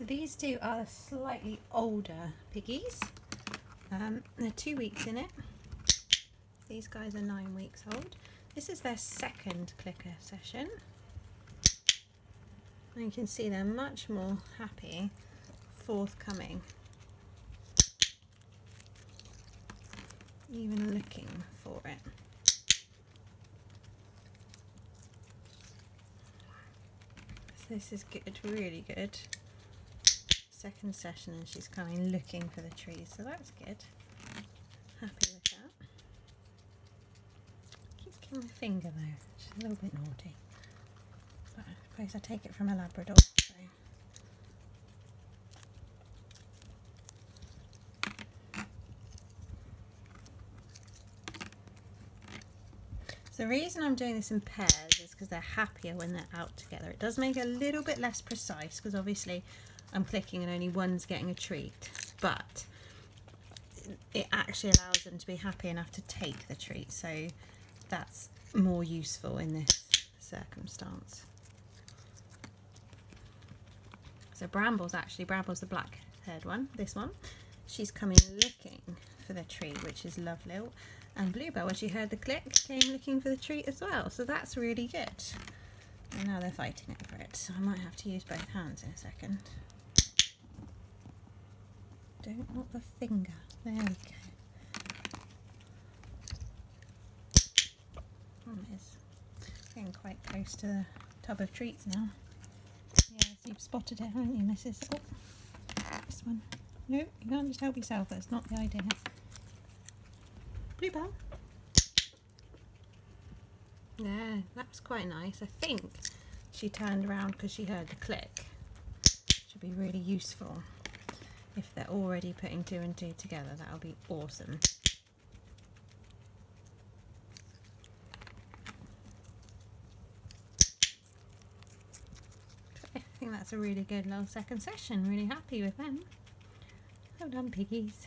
So these two are slightly older piggies. Um, they're two weeks in it. These guys are nine weeks old. This is their second clicker session. And you can see they're much more happy forthcoming. Even looking for it. So this is good, really good. Second session and she's coming looking for the trees, so that's good. Happy with that. Keep kicking my finger though, she's a little bit naughty. But I suppose I take it from a Labrador. So. So the reason I'm doing this in pairs is because they're happier when they're out together. It does make it a little bit less precise because obviously I'm clicking and only one's getting a treat, but it actually allows them to be happy enough to take the treat. So that's more useful in this circumstance. So Bramble's actually, Bramble's the black haired one, this one. She's coming looking for the treat, which is lovely. And Bluebell, when she heard the click, came looking for the treat as well. So that's really good. And now they're fighting over it. So I might have to use both hands in a second. Don't want the finger. There we go. Oh, Bramble is, getting quite close to the tub of treats now. Yes, you've spotted it, haven't you, Mrs. Oh, this one. No, you can't just help yourself. That's not the idea. Bluebell. Yeah, that was quite nice. I think she turned around because she heard the click. Should be really useful if they're already putting two and two together. That'll be awesome. I think that's a really good little second session. Really happy with them. Well done, piggies.